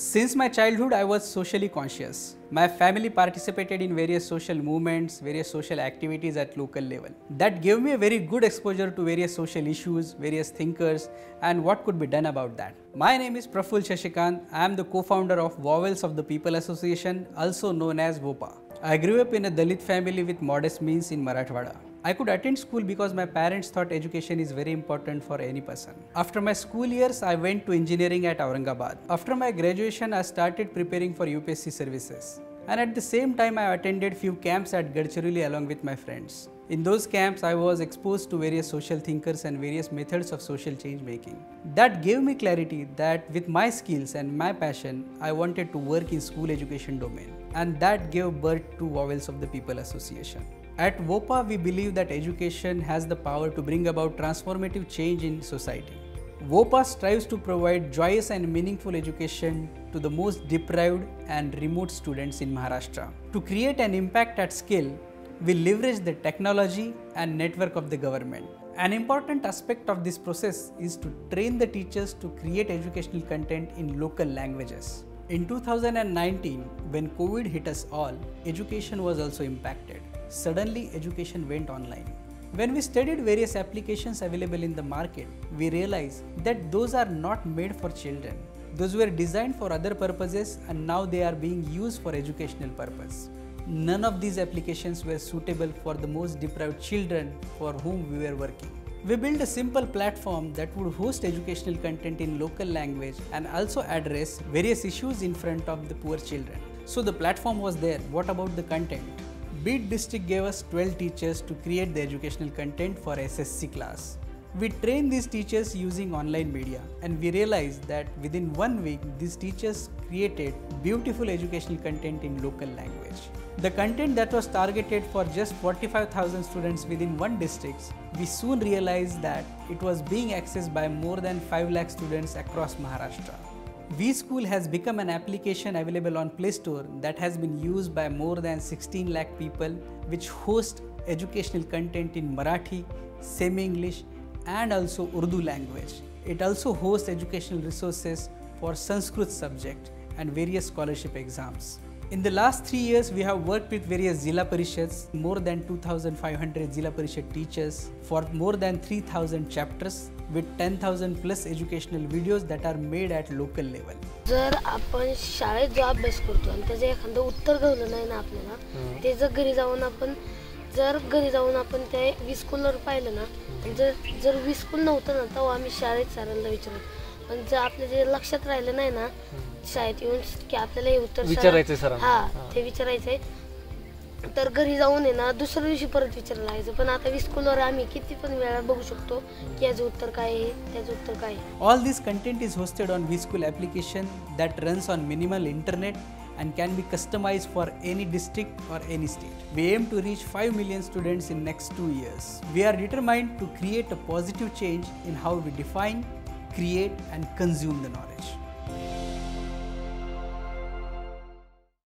Since my childhood, I was socially conscious. My family participated in various social movements, various social activities at local level. That gave me a very good exposure to various social issues, various thinkers, and what could be done about that. My name is Praful Shashikant. I am the co-founder of Vowels of the People Association, also known as VOPA. I grew up in a Dalit family with modest means in Marathwada. I could attend school because my parents thought education is very important for any person. After my school years, I went to engineering at Aurangabad. After my graduation, I started preparing for UPSC services. And at the same time, I attended few camps at Gadchiroli along with my friends. In those camps, I was exposed to various social thinkers and various methods of social change making. That gave me clarity that with my skills and my passion, I wanted to work in school education domain. And that gave birth to Vowels of the People Association. At VOPA, we believe that education has the power to bring about transformative change in society. VOPA strives to provide joyous and meaningful education to the most deprived and remote students in Maharashtra. To create an impact at scale, we leverage the technology and network of the government. An important aspect of this process is to train the teachers to create educational content in local languages. In 2019, when COVID hit us all, education was also impacted. Suddenly, education went online. When we studied various applications available in the market, we realized that those are not made for children. Those were designed for other purposes and now they are being used for educational purpose. None of these applications were suitable for the most deprived children for whom we were working. We built a simple platform that would host educational content in local language and also address various issues in front of the poor children. So the platform was there. What about the content? Beed district gave us 12 teachers to create the educational content for SSC class. We trained these teachers using online media and we realized that within one week these teachers created beautiful educational content in local language. The content that was targeted for just 45,000 students within one district, we soon realized that it was being accessed by more than 5 lakh students across Maharashtra. vSchool has become an application available on Play Store that has been used by more than 16 lakh people which host educational content in Marathi, semi-English and also Urdu language. It also hosts educational resources for Sanskrit subject and various scholarship exams. In the last three years, we have worked with various Zilla Parishads, more than 2,500 Zilla Parishad teachers for more than 3,000 chapters with 10,000 plus educational videos that are made at local level. जर आपण शाळेत जो अभ्यास करतो आणि त्याचं एखादं उत्तर कळलं नाही ना आपल्याला ते जर घरी जाऊन आपण जर घरी जाऊन आपण ते विस्कूलवर पाहिलं ना जर जर विस्कूल नव्हतं ना तेव्हा आम्ही शाळेत सरांना विचारत पण जर आपलं जे लक्षात राहिलं नाही ना शाळेत येऊन की आपल्याला हे उत्तर विचारायचं सर हा ते विचारायचंय. तर घरी जाऊन आहे ना दुसऱ्या दिवशी परत विचारायला यायचं पण आता विस्कूलवर आम्ही किती पण वेळा बघू शकतो की याचं उत्तर काय आहे त्याचं उत्तर काय आहे. All this content is hosted on Vschool application that runs on minimal internet and can be customised for any district or any state we aim to reach five million students in next two years we are determined to create a positive change in how we define create and consume the knowledge.